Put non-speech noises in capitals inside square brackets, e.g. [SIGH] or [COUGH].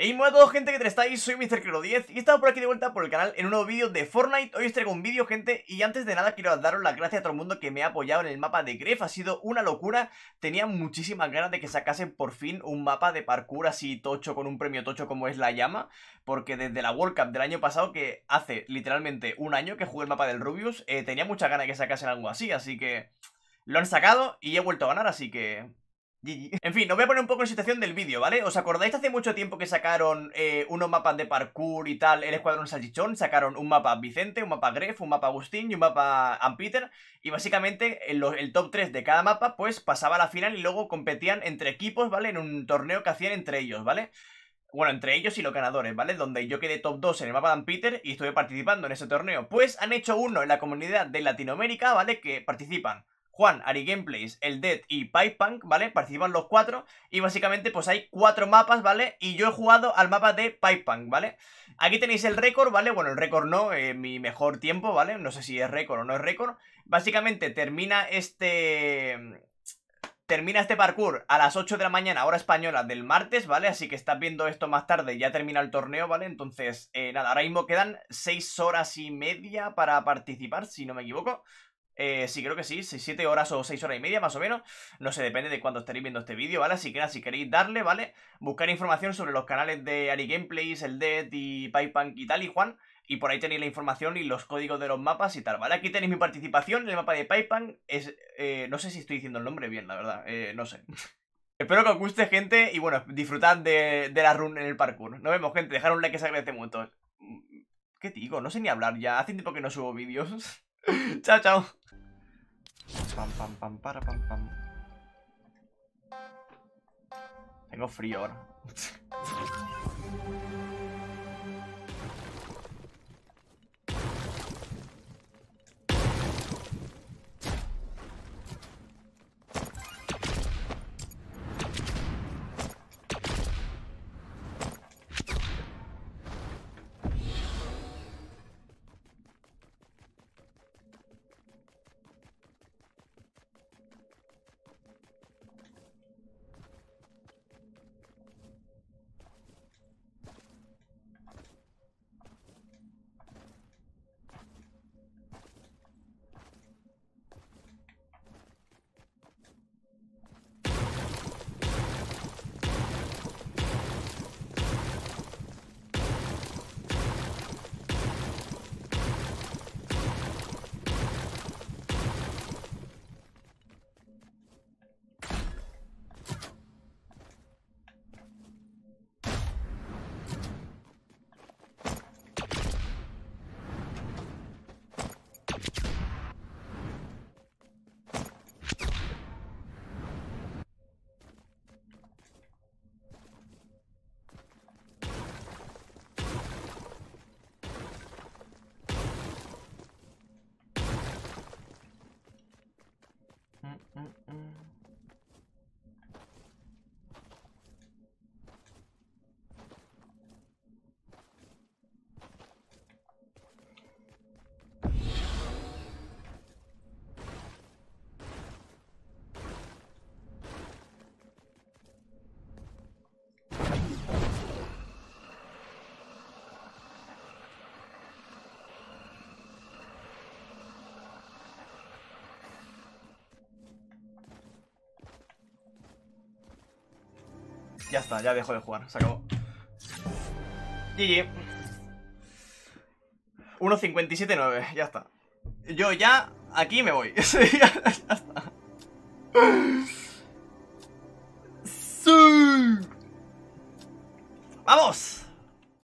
Hey, hola a todos gente que te estáis, soy MrCrero10 y he estado por aquí de vuelta por el canal en un nuevo vídeo de Fortnite. Hoy os traigo un vídeo gente y antes de nada quiero daros las gracias a todo el mundo que me ha apoyado en el mapa de Gref. Ha sido una locura, tenía muchísimas ganas de que sacasen por fin un mapa de parkour así tocho con un premio tocho como es la llama Porque desde la World Cup del año pasado que hace literalmente un año que jugué el mapa del Rubius eh, Tenía muchas ganas de que sacasen algo así, así que lo han sacado y he vuelto a ganar así que en fin, os voy a poner un poco en situación del vídeo, ¿vale? ¿Os acordáis hace mucho tiempo que sacaron eh, unos mapas de parkour y tal, el Escuadrón Salchichón? Sacaron un mapa Vicente, un mapa Gref, un mapa Agustín y un mapa Ampeter. Y básicamente el, el top 3 de cada mapa, pues pasaba a la final y luego competían entre equipos, ¿vale? En un torneo que hacían entre ellos, ¿vale? Bueno, entre ellos y los ganadores, ¿vale? Donde yo quedé top 2 en el mapa de Ampeter y estuve participando en ese torneo. Pues han hecho uno en la comunidad de Latinoamérica, ¿vale? Que participan Juan, Ari Gameplays, El Dead y Pipepunk, ¿vale? Participan los cuatro y básicamente pues hay cuatro mapas, ¿vale? Y yo he jugado al mapa de Pipepunk, ¿vale? Aquí tenéis el récord, ¿vale? Bueno, el récord no, eh, mi mejor tiempo, ¿vale? No sé si es récord o no es récord. Básicamente termina este... Termina este parkour a las 8 de la mañana, hora española del martes, ¿vale? Así que estás viendo esto más tarde, ya termina el torneo, ¿vale? Entonces, eh, nada, ahora mismo quedan 6 horas y media para participar, si no me equivoco. Eh, sí, creo que sí, 7 horas o 6 horas y media más o menos No sé, depende de cuándo estaréis viendo este vídeo, ¿vale? Así que si queréis darle, ¿vale? Buscar información sobre los canales de Ari Gameplays, el Dead y Pipepunk y tal y Juan Y por ahí tenéis la información y los códigos de los mapas y tal, ¿vale? Aquí tenéis mi participación en el mapa de Pipepunk es, eh, No sé si estoy diciendo el nombre bien, la verdad, eh, no sé [LAUGHS] Espero que os guste, gente, y bueno, disfrutad de, de la run en el parkour Nos vemos, gente, dejar un like que se agradece mucho ¿Qué digo? No sé ni hablar ya, hace tiempo que no subo vídeos [LAUGHS] Chao, chao Pam, pam, pam, para, pam, pam. Tengo frío ahora. [LAUGHS] Ya está, ya dejo de jugar, se acabó. GG. 1.57.9, ya está. Yo ya aquí me voy. [LAUGHS] ya, está. ¡Sí! ¡Vamos!